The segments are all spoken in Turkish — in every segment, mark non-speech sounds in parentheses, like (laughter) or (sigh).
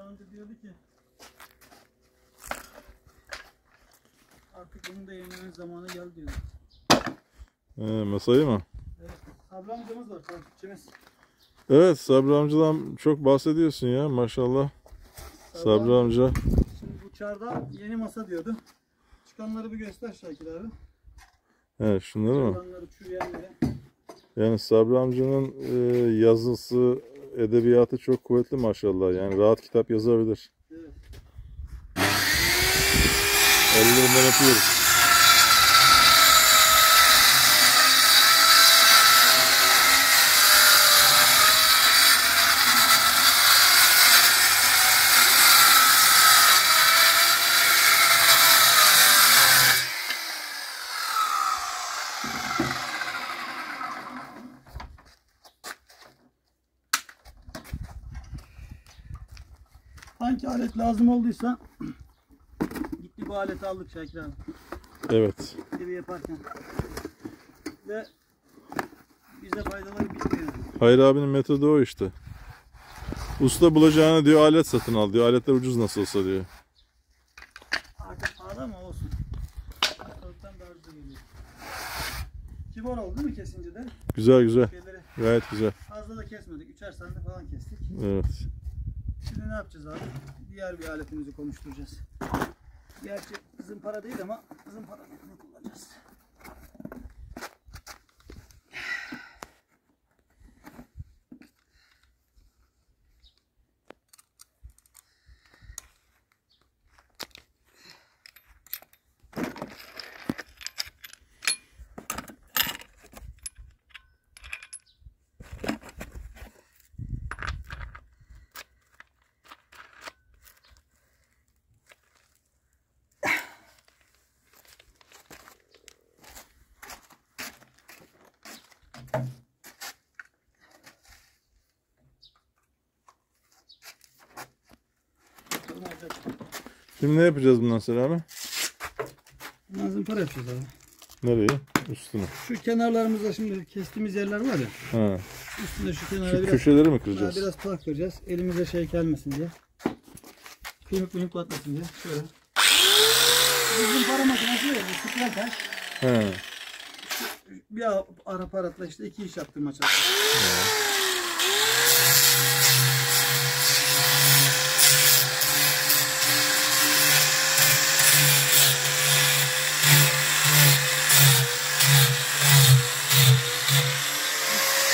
amca diyordu ki artık bunun da yemenin zamanı geldi diyordu. He, masayı mı? Evet. Sabri amcamız var takipçimiz. Evet Sabri amcadan çok bahsediyorsun ya maşallah. Sabri amca. Şimdi bu çarda yeni masa diyordu. Çıkanları bir göster Şakir abi. He, şunları mı? Çıkanları çürüyenleri. Yani Sabri amcanın e, yazısı, edebiyatı çok kuvvetli maşallah. Yani rahat kitap yazabilir. Evet. Ellerinden öpüyoruz. Hangi alet lazım olduysa (clears throat) gitti bu aleti aldık Şakir abi. Evet. Evi yaparken. Ve bize faydaları bitmiyor. Hayır abinin metodu o işte. Usta bulacağına diyor alet satın al diyor. Aletler ucuz nasıl olsa diyor. Artık pahalı ama olsun. Ortalıktan daha ucuza geliyor. Kibor oldu mi kesince de? Güzel güzel. Şeyleri Gayet güzel. fazla da kesmedik. Üçer sende falan kestik. Evet. Şimdi ne yapacağız abi? Diğer bir aletimizi konuşturacağız. Gerçi zımpara değil ama zımpara kullanacağız. Bakalım olacak. Şimdi ne yapacağız bundan sonra abi? Bundan zımpara yapacağız abi. Nereye? Üstüne. Şu kenarlarımızda şimdi kestiğimiz yerler var ya. Ha. Üstünde şu kenara Şu biraz, köşeleri mi kıracağız? biraz tak kıracağız. Elimize şey gelmesin diye. Kıymık mıymık batmasın diye. Şöyle. Bu zımpara makinesi var ya. Bu sıkılan taş. He. Bir ara aparatla işte iki iş yaptırma çalışıyor.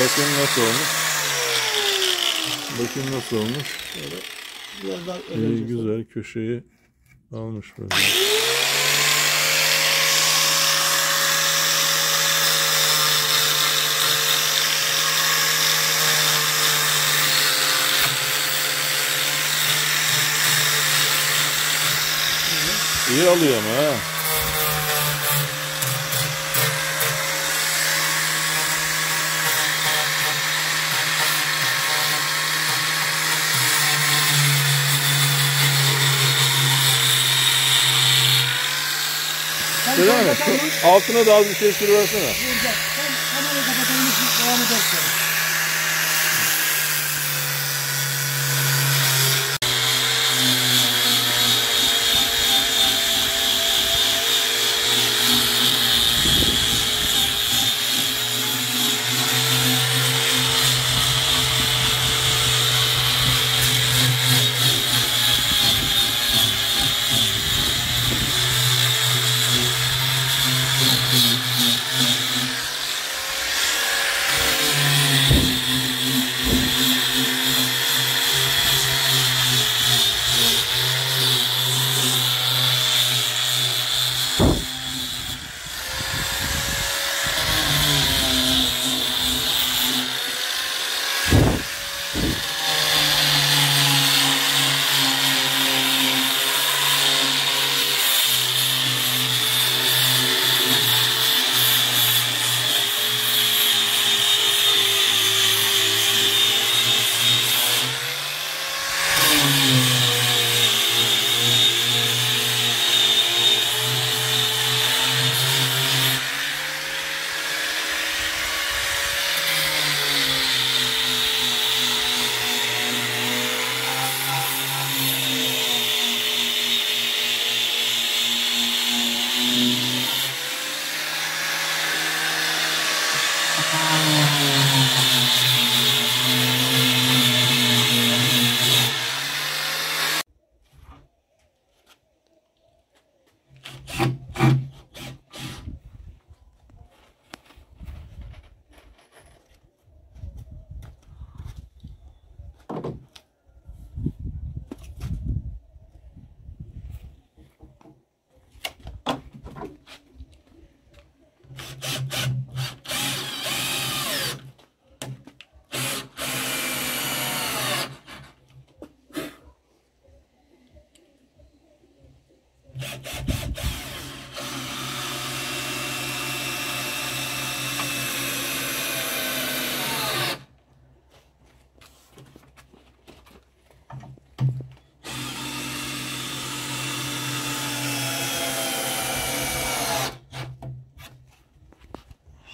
Bakın nasıl olmuş. Bakın nasıl olmuş. Biraz daha güzel köşeyi almış böyle. İyi alıyor ama ha. Sen mi? altına da az bir şey sürüversene.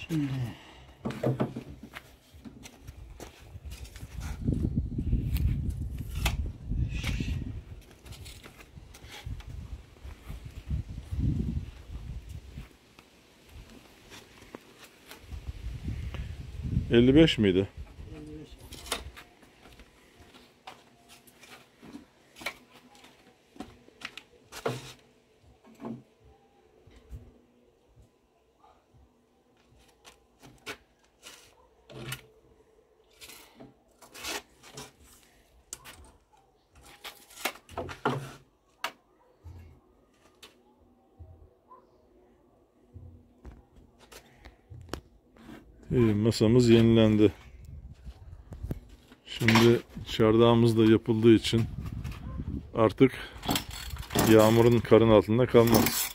Şimdi. Hı. 55 miydi? İyi, masamız yenilendi. Şimdi çardağımız da yapıldığı için artık yağmurun karın altında kalmaz.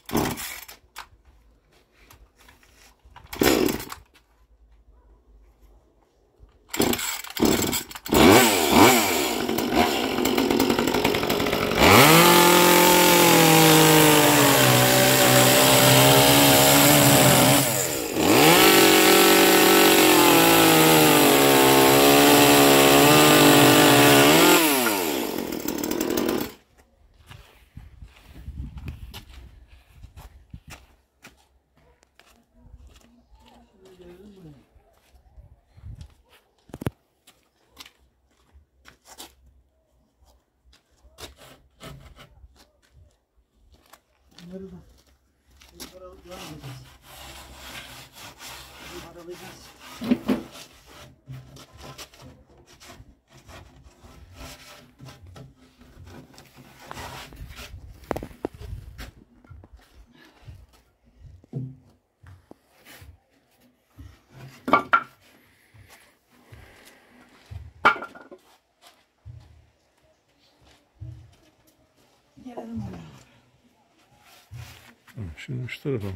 Hı, Şimdi şu tarafa mı?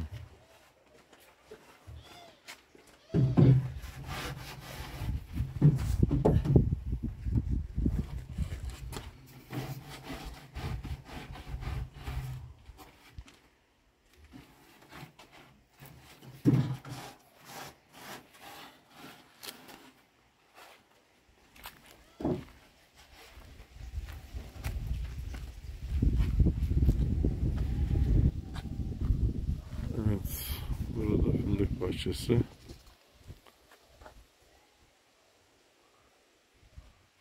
Evet. Burada bahçesi.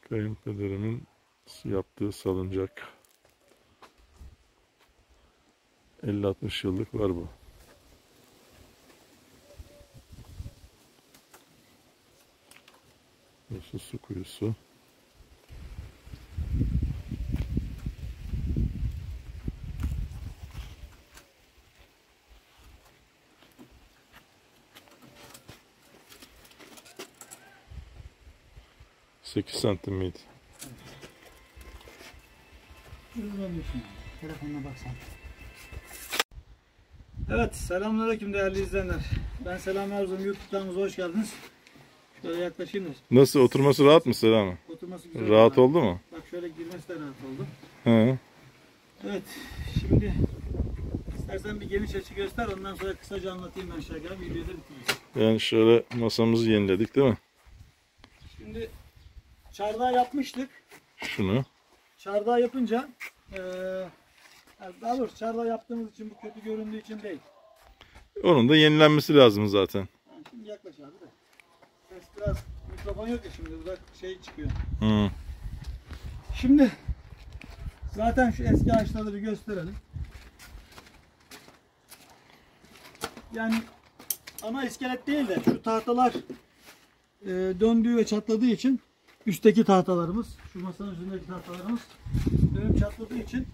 Kayınpederimin yaptığı salıncak. 50-60 yıllık var bu. Burası su kuyusu. Sekiz santim miydi? Telefonuna baksan. Evet, selamünaleyküm değerli izleyenler. Ben Selam Erzurum YouTube kanalımıza hoş geldiniz. Şöyle yaklaşayım da Nasıl oturması rahat mı Selam? oturması güzel. Rahat oldu mu? Bak şöyle girmesi de rahat oldu. He. Evet, şimdi istersen bir geniş açı göster, ondan sonra kısaca anlatayım ben şöyle videoyu da bitiririz. Yani şöyle masamızı yeniledik değil mi? Şimdi çardağı yapmıştık. Şunu. Çardağı yapınca yani daha doğrusu çardağı yaptığımız için bu kötü göründüğü için değil. Onun da yenilenmesi lazım zaten. Yani şimdi yaklaş abi de. Ses biraz mikrofon yok ya şimdi burada şey çıkıyor. Hı. Şimdi zaten şu eski ağaçları bir gösterelim. Yani ana iskelet değil de şu tahtalar e, döndüğü ve çatladığı için üstteki tahtalarımız, şu masanın üzerindeki tahtalarımız dönüp çatladığı için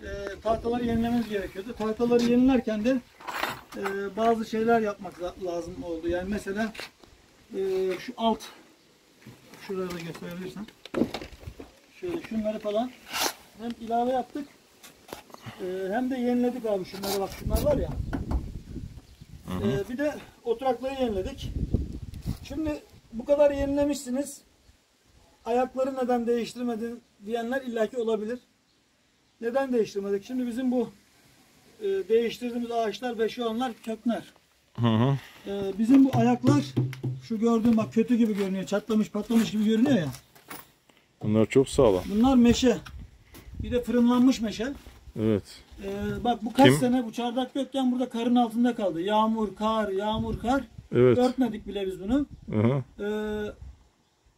e, tahtaları yenilememiz gerekiyordu. Tahtaları yenilerken de e, bazı şeyler yapmak la- lazım oldu. Yani mesela e, şu alt şurada da gösterebilirsen. Şöyle şunları falan hem ilave yaptık e, hem de yeniledik abi şunları bak şunlar var ya. E, bir de oturakları yeniledik. Şimdi bu kadar yenilemişsiniz. Ayakları neden değiştirmedin diyenler illaki olabilir. Neden değiştirmedik? Şimdi bizim bu e, değiştirdiğimiz ağaçlar ve şu anlar kökner. Hı. Hı. Ee, bizim bu ayaklar şu gördüğün bak kötü gibi görünüyor. Çatlamış patlamış gibi görünüyor ya. Bunlar çok sağlam. Bunlar meşe. Bir de fırınlanmış meşe. Evet. Ee, bak bu kaç Kim? sene bu çardak yokken burada karın altında kaldı. Yağmur, kar, yağmur, kar. Evet. Örtmedik bile biz bunu. Hı hı. Ee,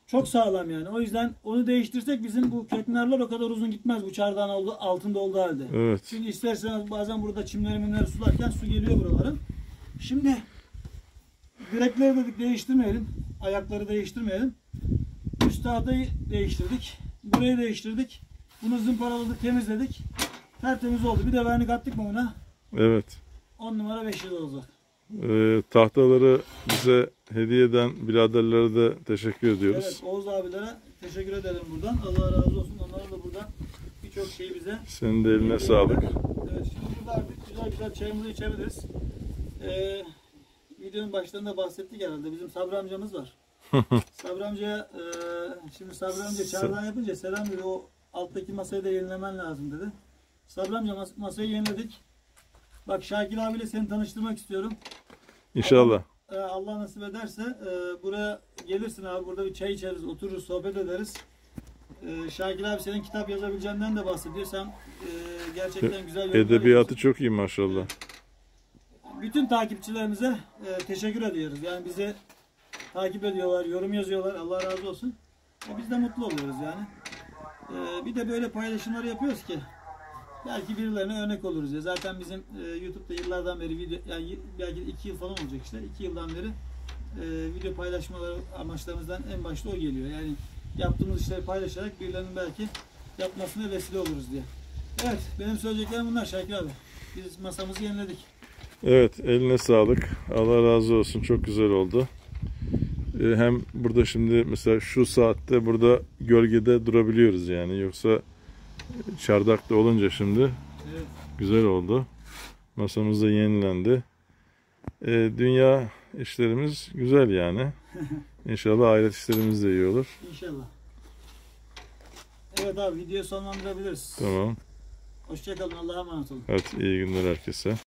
çok sağlam yani. O yüzden onu değiştirsek bizim bu köknarlar o kadar uzun gitmez bu çardağın oldu- altında olduğu halde. Evet. Çünkü isterseniz bazen burada çimleri mimleri sularken su geliyor buralara. Şimdi direkleri dedik değiştirmeyelim. Ayakları değiştirmeyelim. Üst tahtayı değiştirdik. Burayı değiştirdik. Bunu zımparaladık, temizledik. Tertemiz oldu. Bir de vernik attık mı buna? Evet. 10 numara 5 yıl olacak. Ee, tahtaları bize hediye eden biraderlere de teşekkür ediyoruz. Evet Oğuz abilere teşekkür ederim buradan. Allah razı olsun. Onlara da buradan birçok şeyi bize Senin de eline sağlık. Evet şimdi burada artık güzel güzel çayımızı içebiliriz. Ee, videonun başlarında bahsettik herhalde. Bizim Sabri amcamız var. (laughs) Sabri amcaya e, şimdi Sabri amca çağrıdan yapınca selam dedi o alttaki masayı da yenilemen lazım dedi. Sabri amca mas- masayı yeniledik. Bak Şakir abiyle seni tanıştırmak istiyorum. İnşallah. Ee, Allah nasip ederse e, buraya gelirsin abi. Burada bir çay içeriz, otururuz, sohbet ederiz. Ee, Şakir abi senin kitap yazabileceğinden de bahsediyor. Sen e, gerçekten güzel yorumlar Edebiyatı çok iyi maşallah. bütün takipçilerimize e, teşekkür ediyoruz. Yani bizi takip ediyorlar, yorum yazıyorlar. Allah razı olsun. E, biz de mutlu oluyoruz yani. E, bir de böyle paylaşımları yapıyoruz ki belki birilerine örnek oluruz ya. Zaten bizim e, YouTube'da yıllardan beri video yani belki iki yıl falan olacak işte. iki yıldan beri e, video paylaşmaları amaçlarımızdan en başta o geliyor. Yani yaptığımız işleri paylaşarak birilerinin belki yapmasına vesile oluruz diye. Evet, benim söyleyeceklerim bunlar Şakir abi. Biz masamızı yeniledik. Evet eline sağlık. Allah razı olsun. Çok güzel oldu. Ee, hem burada şimdi mesela şu saatte burada gölgede durabiliyoruz yani. Yoksa çardakta olunca şimdi Evet. güzel oldu. Masamız da yenilendi. Ee, dünya işlerimiz güzel yani. (laughs) İnşallah ahiret işlerimiz de iyi olur. İnşallah. Evet abi videoyu sonlandırabiliriz. Tamam. Hoşçakalın. Allah'a emanet olun. Evet iyi günler herkese.